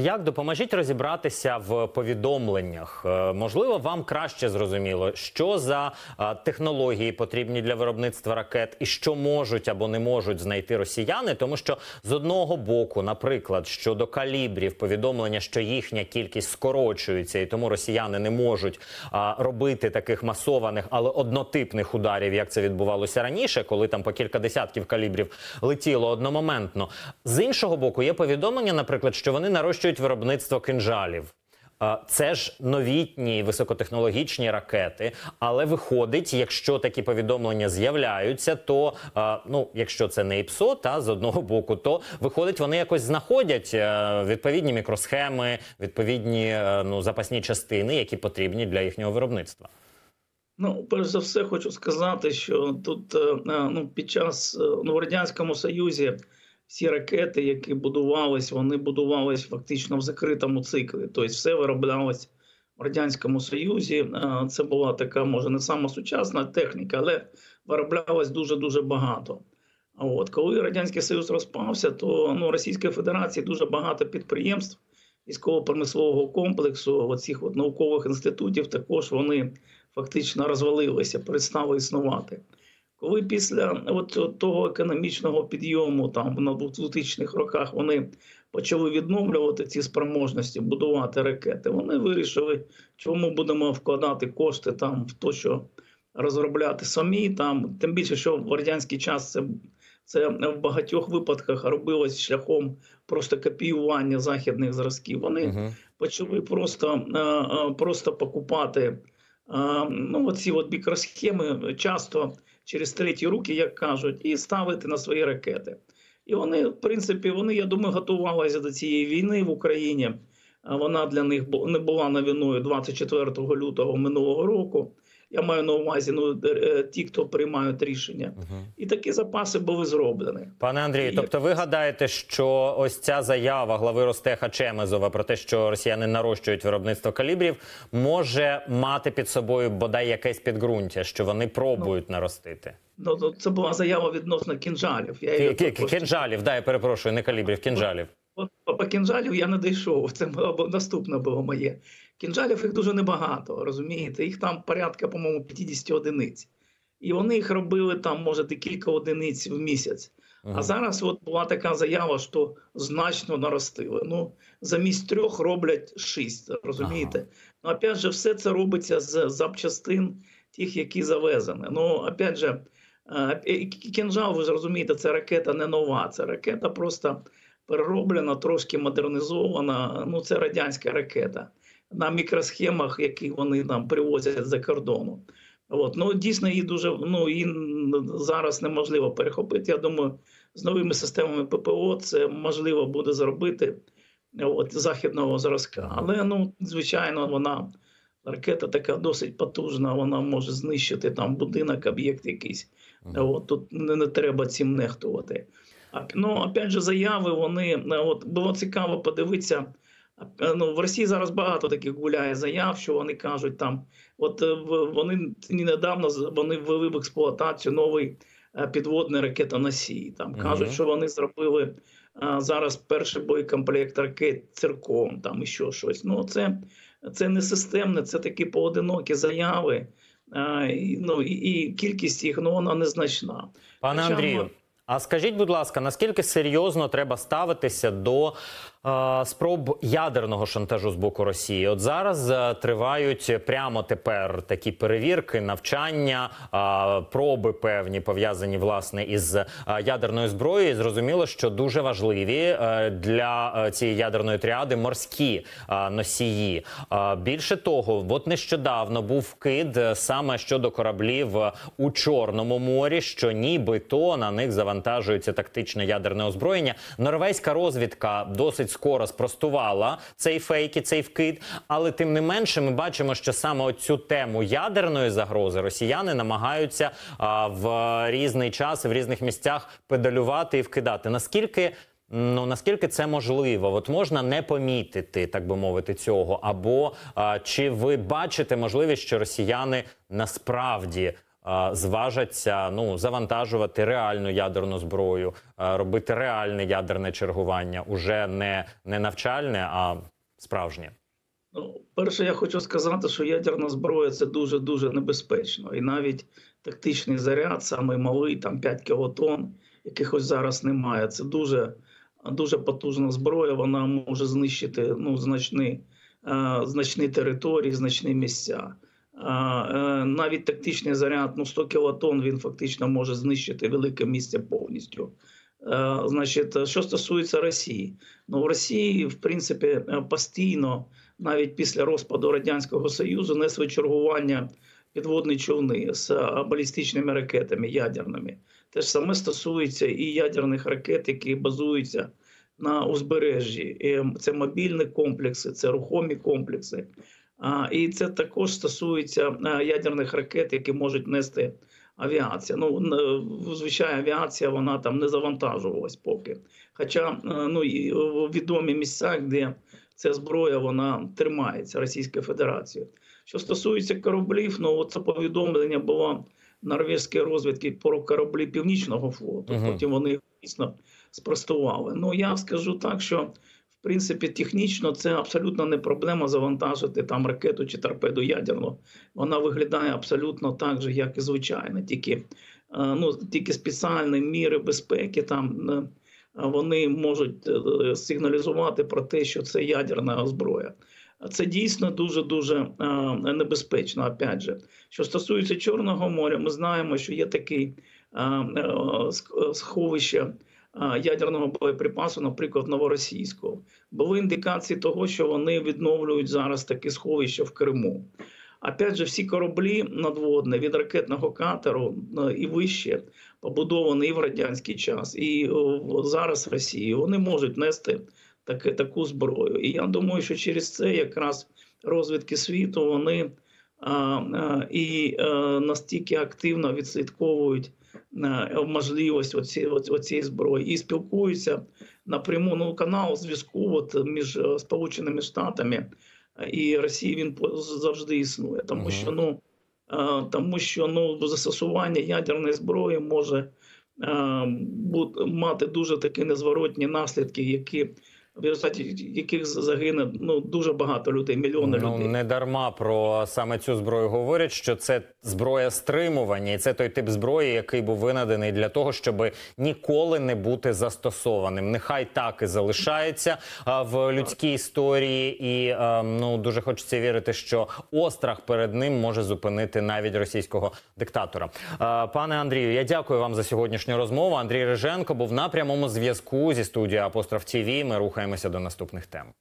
Як допоможіть розібратися в повідомленнях? Е, Можливо, вам краще зрозуміло, що за е, технології потрібні для виробництва ракет, і що можуть або не можуть знайти росіяни, тому що з одного боку, наприклад, щодо калібрів, повідомлення, що їхня кількість скорочується, і тому росіяни не можуть робити таких масованих, але однотипних ударів, як це відбувалося раніше, коли там по кілька десятків калібрів летіло одномоментно. З іншого боку, є повідомлення, наприклад, що вони нарощують виробництво кинжалів. Це ж новітні високотехнологічні ракети. Але виходить, якщо такі повідомлення з'являються, то ну, якщо це не ІПСО, та з одного боку, то виходить, вони якось знаходять е, відповідні мікросхеми, відповідні е, ну запасні частини, які потрібні для їхнього виробництва. Ну, перш за все, хочу сказати, що тут е, е, ну, під час е, ну, в радянському союзі всі ракети, які будувались, вони будувались фактично в закритому циклі. Тобто, все вироблялось в радянському союзі. Е, Це була така, може, не сама сучасна техніка, але вироблялось дуже дуже багато. А от коли радянський союз розпався, то ну Російської Федерації дуже багато підприємств військово-промислового комплексу, оцих от наукових інститутів, також вони фактично розвалилися, перестали існувати. Коли після от, того економічного підйому, там на 2000-х роках вони почали відновлювати ці спроможності, будувати ракети, вони вирішили, чому будемо вкладати кошти там в те, що розробляти самі. Там тим більше, що в радянський час це. Це в багатьох випадках робилось шляхом просто копіювання західних зразків. Вони Угу. почали просто, е, е, просто покупати е, ну, оці от мікросхеми часто через треті руки, як кажуть, і ставити на свої ракети. І вони, в принципі, вони, я думаю, готувалися до цієї війни в Україні. Вона для них не була новиною 24 лютого минулого року. Я маю на увазі ну, е, ті, хто приймають рішення. Угу. І такі запаси були зроблені. Пане Андрію, І- тобто ви гадаєте, що ось ця заява глави Ростеха Чемезова про те, що росіяни нарощують виробництво калібрів, може мати під собою бодай якесь підґрунтя, що вони пробують наростити? Ну, це була заява відносно кінжалів. Я її Кі- кі- Кінжалів, да, я перепрошую, не калібрів, кінжалів. От по кінжалів я не дійшов. Це було- наступне було моє. Кінжалів їх дуже небагато, розумієте? Їх там порядка, по-моєму, 50 одиниць. І вони їх робили там, може, кілька одиниць в місяць. Мгм. А зараз от була така заява, що значно наростили. Ну, замість трьох роблять шість, розумієте? Ну, опять же, все це робиться з запчастин тих, які завезені. Ну, опять же, е, кінжал, ви ж розумієте, це ракета не нова, це ракета просто перероблена, трошки модернізована. Ну, це радянська ракета на мікросхемах, які вони нам привозять за кордону. От. Ну, дійсно, її дуже ну, її зараз неможливо перехопити. Я думаю, з новими системами ППО це можливо буде зробити от, західного зразка. Але, ну, звичайно, вона ракета така досить потужна, вона може знищити там будинок, об'єкт якийсь. От, тут не, не треба цим нехтувати. А, ну, опять же, заяви, вони е, от, було цікаво подивитися. е, Ну, в Росії зараз багато таких гуляє заяв, що вони кажуть там. От е, вони недавно вони ввели в експлуатацію новий підводний ракетоносій. Там кажуть, що вони зробили зараз перший боєкомплект ракет цирком, там і що щось. Ну, це, це не системне, це такі поодинокі заяви. І, Ну і, і кількість їх ну вона незначна. Пане Андрію, а скажіть, будь ласка, наскільки серйозно треба ставитися до е, спроб ядерного шантажу з боку Росії? От зараз е, тривають прямо тепер такі перевірки, навчання, е, проби певні пов'язані власне із е, ядерною зброєю. Зрозуміло, що дуже важливі е, для е, цієї ядерної тріади морські носії. Більше того, от нещодавно був вкид саме щодо кораблів у Чорному морі, що нібито на них завантажується тактичне ядерне озброєння. Норвезька розвідка досить скоро спростувала цей фейк і цей вкид, але тим не менше, ми бачимо, що саме цю тему ядерної загрози росіяни намагаються а, в різний час в різних місцях педалювати і вкидати. Наскільки Ну наскільки це можливо? От можна не помітити, так би мовити, цього, або а, чи ви бачите можливість, що росіяни насправді зважаться ну завантажувати реальну ядерну зброю, робити реальне ядерне чергування, уже не, не навчальне, а справжнє. Ну, перше, я хочу сказати, що ядерна зброя це дуже дуже небезпечно, і навіть тактичний заряд, саме малий, там 5 кілотон, яких ось зараз немає. Це дуже дуже потужна зброя. Вона може знищити ну значні, е, значні території, значні місця. Е, навіть тактичний заряд, ну 100 кілотон, він фактично може знищити велике місце повністю. Е, Значить, що стосується Росії, ну в Росії, в принципі, е, постійно, навіть після розпаду радянського союзу, несли чергування підводні човни з балістичними ракетами ядерними. Те ж саме стосується і ядерних ракет, які базуються на узбережжі. І Це мобільні комплекси, це рухомі комплекси. І це також стосується е, ядерних ракет, які можуть нести авіація. Ну звичайно, авіація вона там не завантажувалась поки. Хоча е, ну відомі місця, де ця зброя вона тримається Російською Федерацією. Що стосується кораблів, ну це повідомлення було норвезької розвідки про кораблі Північного флоту. Потім вони дійсно спростували. Ну я скажу так, що в принципі технічно це абсолютно не проблема завантажити там ракету чи торпеду ядерну. Вона виглядає абсолютно так же, як і звичайно. Тільки, е, ну, тільки спеціальні міри безпеки там. е, Вони можуть е, сигналізувати про те, що це ядерна зброя. Це дійсно дуже дуже небезпечно. Опять же, що стосується Чорного моря, ми знаємо, що є такий сховище ядерного боєприпасу, наприклад, новоросійського. Були індикації того, що вони відновлюють зараз таке сховище в Криму. Опять же, всі кораблі надводні від ракетного катеру е, і вище побудовані і в радянський час, і зараз в Росії. Вони можуть нести таке, таку зброю. І я думаю, що через це якраз розвідки світу вони і настільки активно відслідковують а, можливість оці, оцієї зброї і спілкуються напряму. Ну, канал зв'язку от, між е, Сполученими Штатами і Росією він завжди існує, тому що ну. Тому що ну застосування ядерної зброї може е, мати дуже такі незворотні наслідки, які в результаті яких загине ну дуже багато людей, мільйони Ну людей. не дарма про саме цю зброю говорять, що це зброя стримування, і це той тип зброї, який був винайдений для того, щоб ніколи не бути застосованим. Нехай так і залишається а, в людській історії, і а, ну дуже хочеться вірити, що острах перед ним може зупинити навіть російського диктатора. А, Пане Андрію, я дякую вам за сьогоднішню розмову. Андрій Риженко був на прямому зв'язку зі студією Апостроф ТІВІ. Ми рухаємося до наступних тем.